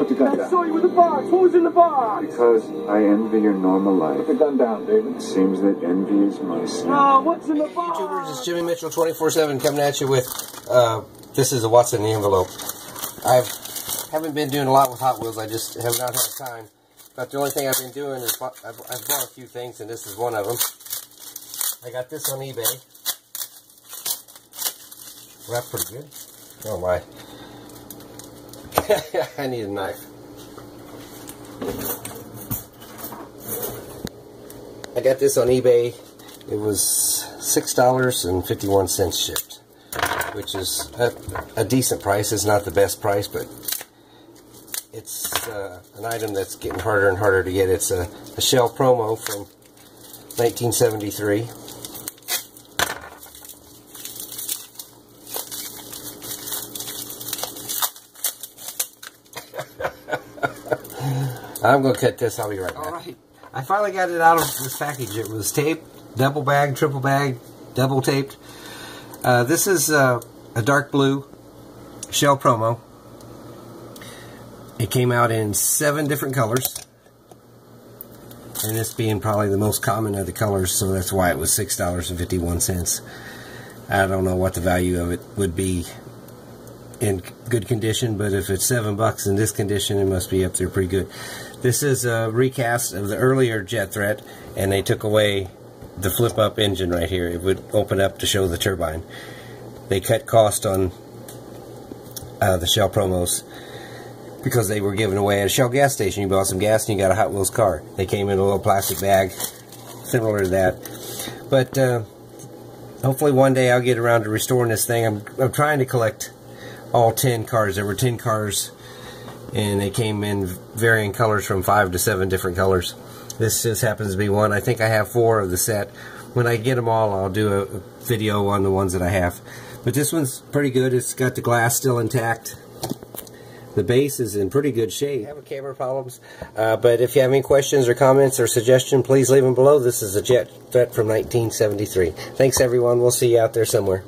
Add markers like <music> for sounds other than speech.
Put the gun I down. saw you with the box. What was in the box? Because I envy your normal life. Put the gun down, David. It seems that envy is my sin. Oh, what's in the box? YouTubers, it's Jimmy Mitchell 24-7 coming at you with, uh, this is a What's in the Envelope. I haven't been doing a lot with Hot Wheels, I just have not had time. But the only thing I've been doing is, bu- I've, I've bought a few things, and this is one of them. I got this on eBay. Well, that's pretty good. Oh my. <laughs> I need a knife. I got this on eBay. It was six dollars and fifty-one cents shipped, which is a, a decent price. It's not the best price, but it's uh, an item that's getting harder and harder to get. It's a, a Shell promo from 1973. I'm gonna cut this. I'll be right back. All right. I finally got it out of this package. It was taped, double bag, triple bag, double taped. Uh, this is uh, a dark blue shell promo. It came out in seven different colors. And this being probably the most common of the colors, so that's why it was $6.51. I don't know what the value of it would be in good condition, but if it's seven bucks in this condition, it must be up there pretty good. This is a recast of the earlier Jet Threat, and they took away the flip-up engine right here. It would open up to show the turbine. They cut cost on uh, the Shell promos because they were giving away at a Shell gas station. You bought some gas and you got a Hot Wheels car. They came in a little plastic bag, similar to that. But uh, hopefully one day I'll get around to restoring this thing. I'm, I'm trying to collect all 10 cars. There were 10 cars, and they came in varying colors from 5 to 7 different colors. This just happens to be one. I think I have four of the set. When I get them all, I'll do a, video on the ones that I have. But this one's pretty good. It's got the glass still intact. The base is in pretty good shape. I have camera problems, uh, but if you have any questions or comments or suggestions, please leave them below. This is a Jet Threat from 1973. Thanks, everyone. We'll see you out there somewhere.